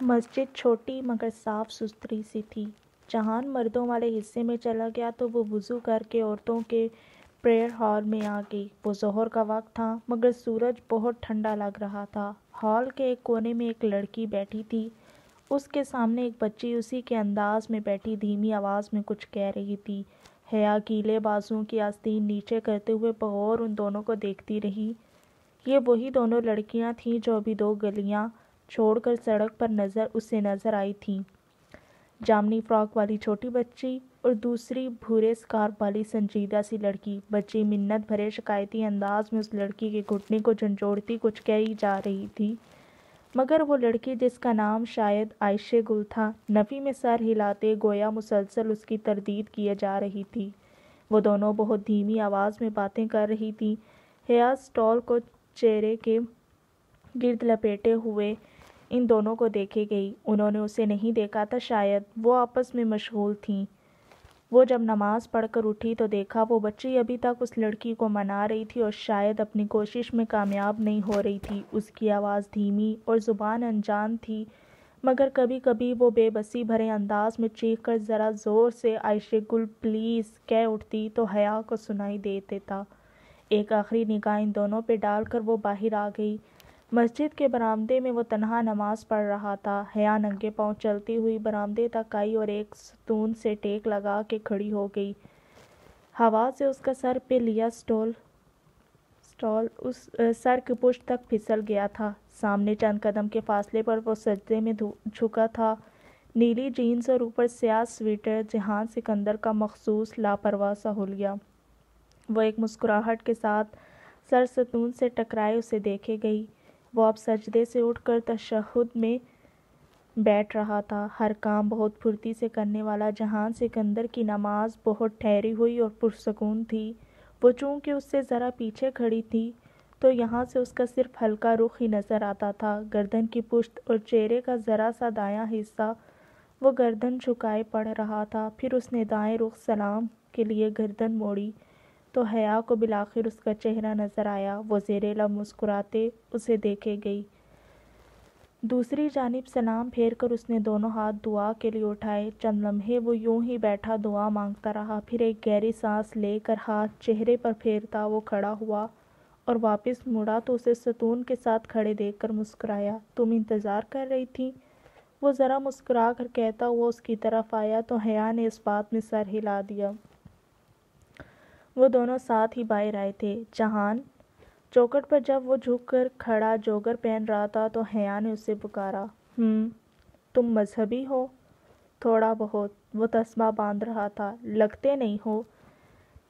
मस्जिद छोटी मगर साफ़ सुथरी सी थी। जहान मर्दों वाले हिस्से में चला गया तो वो वज़ू करके औरतों के प्रेयर हॉल में आ गई। वो जहर का वक्त था, मगर सूरज बहुत ठंडा लग रहा था। हॉल के एक कोने में एक लड़की बैठी थी। उसके सामने एक बच्ची उसी के अंदाज में बैठी धीमी आवाज़ में कुछ कह रही थी। हया गीले बाजुओं की आस्तीन नीचे करते हुए बगौर उन दोनों को देखती रही। ये वही दोनों लड़कियाँ थीं जो अभी दो गलियाँ छोड़कर सड़क पर नज़र उससे नज़र आई थी। जामनी फ्रॉक वाली छोटी बच्ची और दूसरी भूरे स्कार्फ वाली संजीदा सी लड़की। बच्ची मिन्नत भरे शिकायती अंदाज में उस लड़की के घुटने को झंझोड़ती कुछ कही जा रही थी। मगर वो लड़की जिसका नाम शायद आयशे गुल था, नफ़ी में सर हिलाते गोया मुसलसल उसकी तरदीद किए जा रही थी। वो दोनों बहुत धीमी आवाज़ में बातें कर रही थी। हेयर स्टॉल को चेहरे के गिर्द लपेटे हुए इन दोनों को देखे गई। उन्होंने उसे नहीं देखा था, शायद वो आपस में मशगूल थीं। वो जब नमाज़ पढ़कर उठी तो देखा वो बच्ची अभी तक उस लड़की को मना रही थी और शायद अपनी कोशिश में कामयाब नहीं हो रही थी। उसकी आवाज़ धीमी और ज़ुबान अनजान थी, मगर कभी कभी वो बेबसी भरे अंदाज में चीख कर ज़रा ज़ोर से, आयशे गुल, प्लीज़, कह उठती तो हया को सुनाई दे देता एक आखिरी निगाह इन दोनों पे डालकर वो बाहर आ गई। मस्जिद के बरामदे में वो तनहा नमाज़ पढ़ रहा था। हया नंगे पाँव चलती हुई बरामदे तक आई और एक सतून से टेक लगा के खड़ी हो गई। हवा से उसका सर पे लिया स्टॉल स्टॉल उस सर की पुष्ट तक फिसल गया था। सामने चंद कदम के फासले पर वो सजदे में झुका था। नीली जीन्स और ऊपर स्याह स्वेटर जहान सिकंदर का मखसूस लापरवाह सा हुलिया वो एक मुस्कुराहट के साथ सर सतून से टकराए उसे देखे गई। वो अब सजदे से उठकर तशहुद में बैठ रहा था। हर काम बहुत फुर्ती से करने वाला जहान सिकंदर की नमाज़ बहुत ठहरी हुई और पुरसकून थी। वो चूँकि उससे ज़रा पीछे खड़ी थी तो यहाँ से उसका सिर्फ़ हल्का रुख ही नज़र आता था। गर्दन की पुश्त और चेहरे का ज़रा सा दायां हिस्सा, वो गर्दन झुकाए पड़ रहा था। फिर उसने दाएँ रुख सलाम के लिए गर्दन मोड़ी। तो हया को बिलाखिर उसका चेहरा नज़र आया। वो जेरेला मुस्कुराते उसे देखे गई। दूसरी जानब सलाम फेर कर उसने दोनों हाथ दुआ के लिए उठाए। चंद लम्हे वो यूँ ही बैठा दुआ माँगता रहा। फिर एक गहरी सांस लेकर हाथ चेहरे पर फेरता वो खड़ा हुआ और वापस मुड़ा तो उसे सतून के साथ खड़े देखकर मुस्कुराया। तुम इंतज़ार कर रही थी? वो ज़रा मुस्कुरा कर कहता हुआ उसकी तरफ़ आया तो हया ने इस बात में सर हिला दिया। वो दोनों साथ ही बाहर आए थे। जहान चौकट पर जब वो झुककर खड़ा जोगर पहन रहा था तो हया ने उसे पुकारा हम्म तुम मजहबी हो? थोड़ा बहुत वो तस्मा बाँध रहा था। लगते नहीं हो?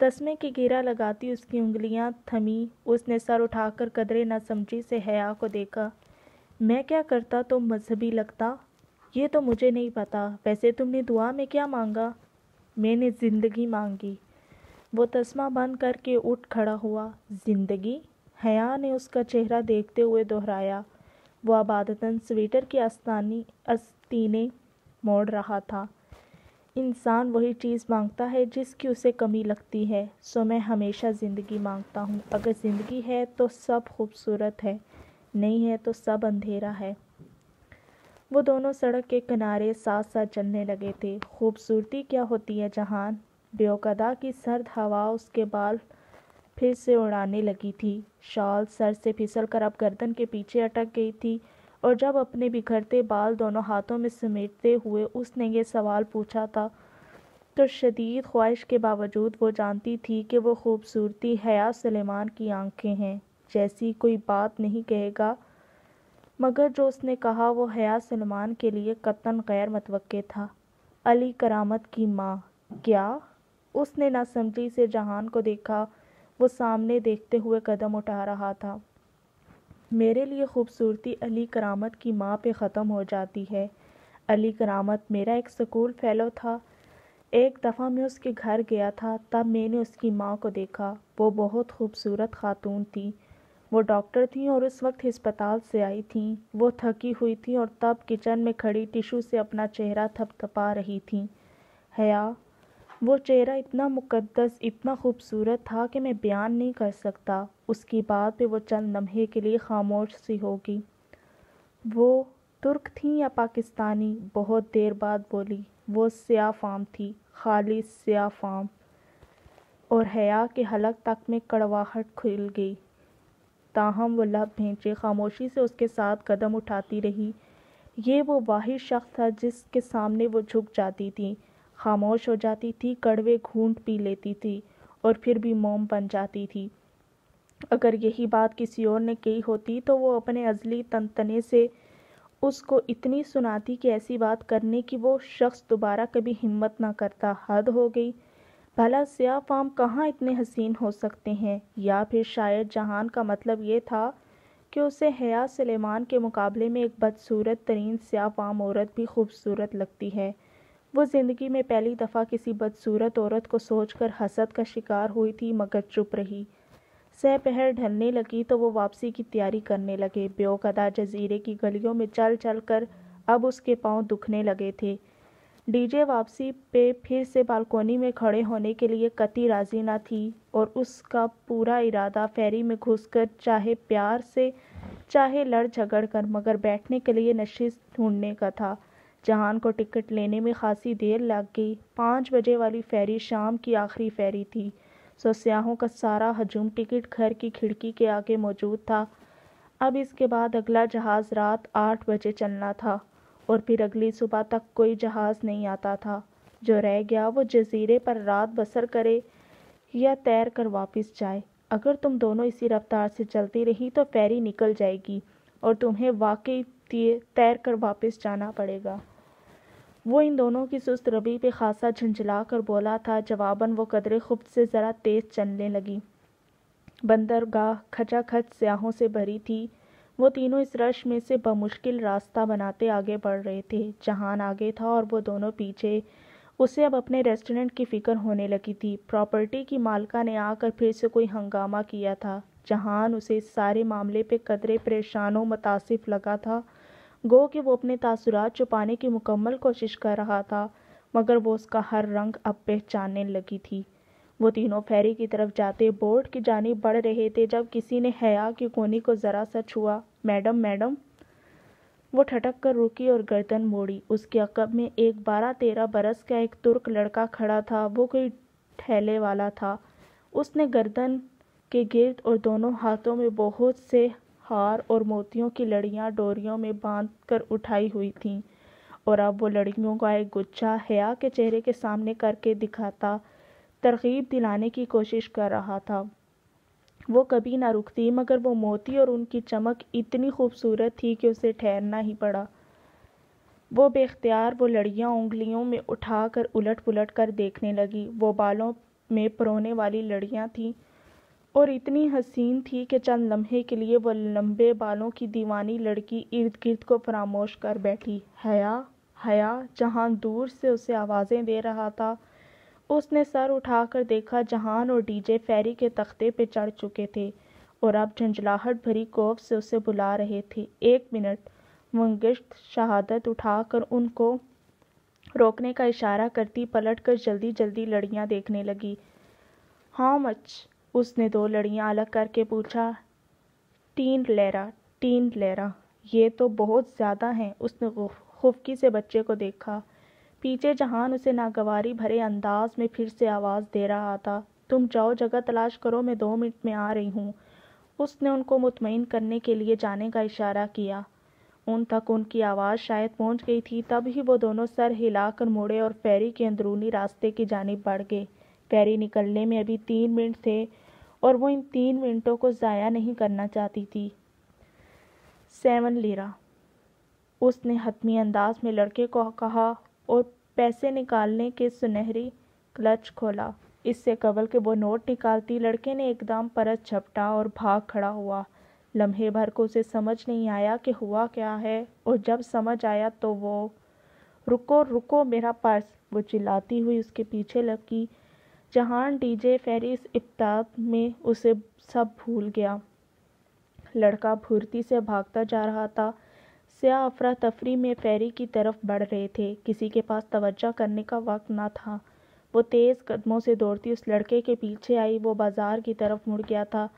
तस्मे की गिरा लगाती उसकी उंगलियाँ थमी। उसने सर उठाकर कदरे न समझी से हया को देखा, मैं क्या करता तो मजहबी लगता? ये तो मुझे नहीं पता। वैसे तुमने दुआ में क्या मांगा? मैंने ज़िंदगी मांगी। वो तस्मा बंद करके उठ खड़ा हुआ। ज़िंदगी। हया ने उसका चेहरा देखते हुए दोहराया। वो आबादतन स्वेटर की आस्तानी अस्तीने मोड़ रहा था। इंसान वही चीज़ माँगता है जिसकी उसे कमी लगती है। सो मैं हमेशा ज़िंदगी माँगता हूँ। अगर ज़िंदगी है तो सब खूबसूरत है। नहीं है तो सब अंधेरा है। वो दोनों सड़क के किनारे साथ साथ चलने लगे थे। खूबसूरती क्या होती है जहान? बेऔकदा की सर्द हवा उसके बाल फिर से उड़ाने लगी थी। शॉल सर से फिसल कर अब गर्दन के पीछे अटक गई थी और जब अपने बिखरते बाल दोनों हाथों में समेटते हुए उसने ये सवाल पूछा था तो शदीद ख्वाहिश के बावजूद वो जानती थी कि वो खूबसूरती हया सलेमान की आँखें हैं, जैसी कोई बात नहीं कहेगा। मगर जो उसने कहा, वो हया सलमान के लिए कतन गैर मतवक़ था। अली करामत की माँ, क्या? उसने नासमझी से जहान को देखा, वो सामने देखते हुए कदम उठा रहा था। मेरे लिए खूबसूरती अली करामत की माँ पे ख़त्म हो जाती है। अली करामत मेरा एक स्कूल फेलो था। एक दफ़ा मैं उसके घर गया था, तब मैंने उसकी माँ को देखा। वो बहुत खूबसूरत खातून थी। वो डॉक्टर थी और उस वक्त हस्पताल से आई थी। वो थकी हुई थी और तब किचन में खड़ी टिशू से अपना चेहरा थपथपा रही थी। हया वो चेहरा इतना मुकद्दस, इतना खूबसूरत था कि मैं बयान नहीं कर सकता। उसकी बात पे वो चंद लम्हे के लिए खामोश सी होगी। वो तुर्क थी या पाकिस्तानी? बहुत देर बाद बोली। वो स्या फाम थी, खाली स्या फाम और हया के हलक तक में कड़वाहट खुल गई। ताहम वो लब भेंचे, खामोशी से उसके साथ कदम उठाती रही। ये वो वाहिद शख्स था जिसके सामने वो झुक जाती थी। खामोश हो जाती थी, कड़वे घूंट पी लेती थी और फिर भी मोम बन जाती थी। अगर यही बात किसी और ने कही होती तो वो अपने अजली तनतने से उसको इतनी सुनाती कि ऐसी बात करने की वो शख्स दोबारा कभी हिम्मत ना करता। हद हो गई। भला सिया फाम कहाँ इतने हसीन हो सकते हैं? या फिर शायद जहान का मतलब ये था कि उसे हया सलेमान के मुकाबले में एक बदसूरत तरीन सिया फाम औरत भी खूबसूरत लगती है। वो ज़िंदगी में पहली दफ़ा किसी बदसूरत औरत को सोचकर हसद का शिकार हुई थी, मगर चुप रही। सहपहर ढलने लगी तो वो वापसी की तैयारी करने लगे। बेवकदा जजीरे की गलियों में चल चल कर अब उसके पाँव दुखने लगे थे। डीजे वापसी पे फिर से बालकोनी में खड़े होने के लिए कति राज़ी ना थी और उसका पूरा इरादा फेरी में घुसकर चाहे प्यार से, चाहे लड़ झगड़ कर मगर बैठने के लिए नशिश ढूँढने का था। जहान को टिकट लेने में खासी देर लग गई। पाँच बजे वाली फेरी शाम की आखिरी फेरी थी। सो स्याहों का सारा हजूम टिकट घर की खिड़की के आगे मौजूद था। अब इसके बाद अगला जहाज़ रात आठ बजे चलना था और फिर अगली सुबह तक कोई जहाज़ नहीं आता था। जो रह गया वो जजीरे पर रात बसर करे या तैर कर वापस जाए। अगर तुम दोनों इसी रफ्तार से चलती रही तो फेरी निकल जाएगी और तुम्हें वाकई तैर कर वापस जाना पड़ेगा। वो इन दोनों की सुस्त रबी पे खासा झंझला कर बोला था। जवाबन वो कदरे खुद से ज़रा तेज़ चलने लगी। बंदरगाह खचाखच स्याहों से भरी थी। वो तीनों इस रश में से बमुश्किल रास्ता बनाते आगे बढ़ रहे थे। जहान आगे था और वो दोनों पीछे। उसे अब अपने रेस्टोरेंट की फ़िक्र होने लगी थी। प्रॉपर्टी की मालका ने आकर फिर से कोई हंगामा किया था। जहान उसे इस सारे मामले पे कदरे परेशान, मुतासिफ लगा था। गो कि वो अपने तासुरात छुपाने की मुकम्मल कोशिश कर रहा था, मगर वो उसका हर रंग अब पहचानने लगी थी। वो तीनों फेरी की तरफ़ जाते बोर्ड की जानी बढ़ रहे थे जब किसी ने हया की कोनी को ज़रा सा छुआ। मैडम मैडम, वो ठटक कर रुकी और गर्दन मोड़ी। उसके अकब में एक बारह तेरह बरस का एक तुर्क लड़का खड़ा था, वो कोई ठेले वाला था। उसने गर्दन के गिर्द और दोनों हाथों में बहुत से हार और मोतियों की लड़ियाँ डोरियों में बाँध कर उठाई हुई थीं। और अब वो लड़कियों का एक गुच्छा हया के चेहरे के सामने करके दिखाता तरकीब दिलाने की कोशिश कर रहा था। वो कभी ना रुकती, मगर वो मोती और उनकी चमक इतनी खूबसूरत थी कि उसे ठहरना ही पड़ा। वो बेख्तियार वो लड़ियाँ उंगलियों में उठाकर उलट पुलट कर देखने लगी। वो बालों में परोने वाली लड़ियाँ थीं। और इतनी हसीन थी कि चंद लम्हे के लिए वह लंबे बालों की दीवानी लड़की इर्द गिर्द को फरामोश कर बैठी। हया हया, जहाँ दूर से उसे आवाज़ें दे रहा था। उसने सर उठाकर देखा जहान और डीजे फेरी के तख्ते पे चढ़ चुके थे और अब झंझलाहट भरी कोफ से उसे बुला रहे थे। एक मिनट मंगिश्त शहादत उठाकर उनको रोकने का इशारा करती पलट कर जल्दी जल्दी लड़ियाँ देखने लगी। हाँ मच उसने दो लड़ियाँ अलग करके पूछा, तीन लेरा तीन लेरा ये तो बहुत ज़्यादा हैं, उसने खुफकी से बच्चे को देखा। पीछे जहान उसे नागवारी भरे अंदाज में फिर से आवाज़ दे रहा था, तुम जाओ, जगह तलाश करो, मैं दो मिनट में आ रही हूँ। उसने उनको मुतमिन करने के लिए जाने का इशारा किया। उन तक उनकी आवाज़ शायद पहुँच गई थी तब ही वो दोनों सर हिलाकर मुड़े और फेरी के अंदरूनी रास्ते की जानब बढ़ गए। फेरी निकलने में अभी तीन मिनट थे और वो इन तीन मिनटों को ज़ाया नहीं करना चाहती थी। Seven lira. उसने हतमी अंदाज में लड़के को कहा और पैसे निकालने के सुनहरी क्लच खोला। इससे कबल के वो नोट निकालती, लड़के ने एकदम परत झपटा और भाग खड़ा हुआ। लम्हे भर को उसे समझ नहीं आया कि हुआ क्या है और जब समझ आया तो वो, रुको रुको मेरा पर्स, वो चिल्लाती हुई उसके पीछे लगी। जहान डीजे फेरिस इफ्तात में उसे सब भूल गया। लड़का भूर्ती से भागता जा रहा था। स्या अफरा तफरी में फेरी की तरफ़ बढ़ रहे थे। किसी के पास तवज्जो करने का वक्त ना था। वो तेज़ कदमों से दौड़ती उस लड़के के पीछे आई। वो बाज़ार की तरफ़ मुड़ गया था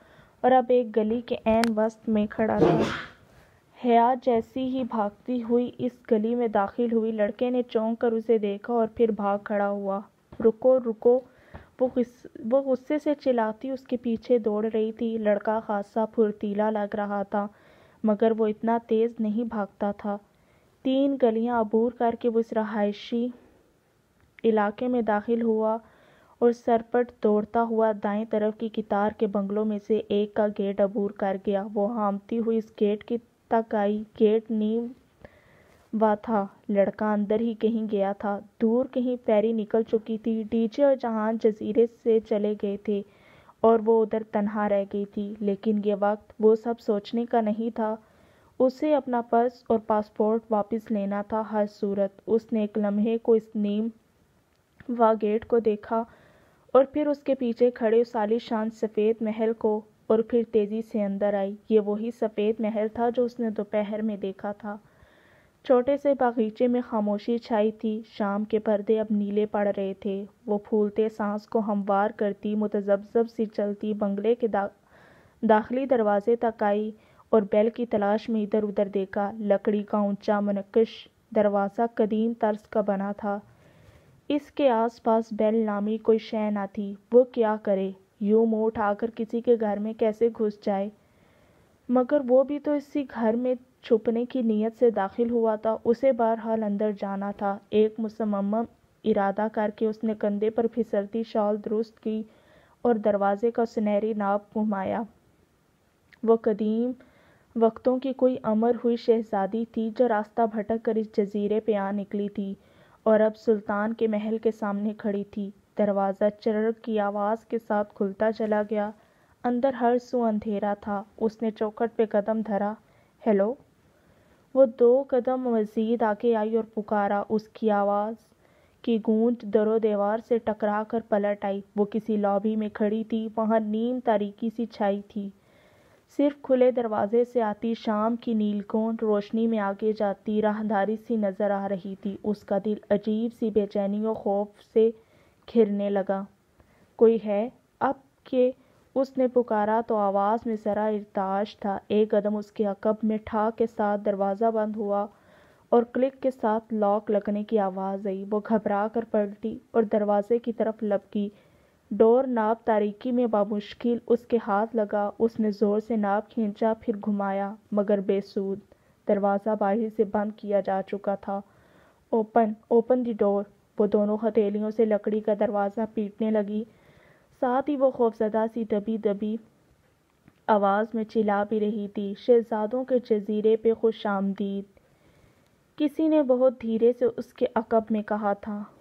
और अब एक गली के एन वस्त में खड़ा था। हया जैसी ही भागती हुई इस गली में दाखिल हुई, लड़के ने चौंक कर उसे देखा और फिर भाग खड़ा हुआ। रुको रुको वो वो गुस्से से चिल्लाती उसके पीछे दौड़ रही थी। लड़का खासा फुर्तीला लग रहा था, मगर वो इतना तेज़ नहीं भागता था। तीन गलियाँ अबूर करके वो इस रहायशी इलाके में दाखिल हुआ और सरपट दौड़ता हुआ दाएँ तरफ़ की कितार के बंगलों में से एक का गेट अबूर कर गया। वो हामती हुई इस गेट की तक आई। गेट नींव वा था। लड़का अंदर ही कहीं गया था। दूर कहीं पैरी निकल चुकी थी। डीजे और जहान जजीरे से चले गए थे और वो उधर तनहा रह गई थी। लेकिन ये वक्त वो सब सोचने का नहीं था। उसे अपना पर्स और पासपोर्ट वापस लेना था हर सूरत। उसने एक लम्हे को इस नीम व गेट को देखा और फिर उसके पीछे खड़े उस आलीशान सफ़ेद महल को और फिर तेज़ी से अंदर आई। ये वही सफ़ेद महल था जो उसने दोपहर में देखा था। छोटे से बागीचे में खामोशी छाई थी। शाम के पर्दे अब नीले पड़ रहे थे। वो फूलते सांस को हमवार करती मुतजबजब सी चलती बंगले के दा, दाखिली दरवाजे तक आई और बैल की तलाश में इधर उधर देखा। लकड़ी का ऊँचा मनकश दरवाज़ा कदीम तर्ज का बना था। इसके आसपास बैल नामी कोई शय ना थी। वो क्या करे? यूँ मुँह उठाकर किसी के घर में कैसे घुस जाए? मगर वो भी तो इसी घर में छुपने की नीयत से दाखिल हुआ था। उसे बहरहाल अंदर जाना था। एक मुसम्म इरादा करके उसने कंधे पर फिसलती शॉल दुरुस्त की और दरवाजे का सुनहरी नाप घुमाया। वो कदीम वक्तों की कोई अमर हुई शहजादी थी जो रास्ता भटक कर इस जजीरे पे आ निकली थी और अब सुल्तान के महल के सामने खड़ी थी। दरवाज़ा चरड़ की आवाज़ के साथ खुलता चला गया। अंदर हर सू अंधेरा था। उसने चौखट पे कदम धरा। हेलो? वो दो कदम मज़ीद आगे आई और पुकारा, उसकी आवाज़ की गूंज दरो दीवार से टकरा कर पलट आई। वो किसी लॉबी में खड़ी थी, वहाँ नीम तारीकी सी छाई थी। सिर्फ़ खुले दरवाजे से आती शाम की नीलकोन रोशनी में आगे जाती राहदारी सी नज़र आ रही थी। उसका दिल अजीब सी बेचैनी और खौफ से घिरने लगा। कोई है अब के उसने पुकारा तो आवाज़ में ज़रा इरताश था। एक कदम उसके अकब में ठा के साथ दरवाज़ा बंद हुआ और क्लिक के साथ लॉक लगने की आवाज़ आई। वो घबरा कर पलटी और दरवाजे की तरफ़ लपकी। डोर नाप तारीकी में बामुश्किल उसके हाथ लगा। उसने ज़ोर से नाप खींचा, फिर घुमाया, मगर बेसूद दरवाज़ा बाहर से बंद किया जा चुका था। Open open the door. वो दोनों हथेलियों से लकड़ी का दरवाज़ा पीटने लगी। साथ ही वो खौफजदा सी दबी दबी आवाज़ में चिल्ला भी रही थी, शहजादों के जजीरे पे खुश आमदीद। किसी ने बहुत धीरे से उसके अकब में कहा था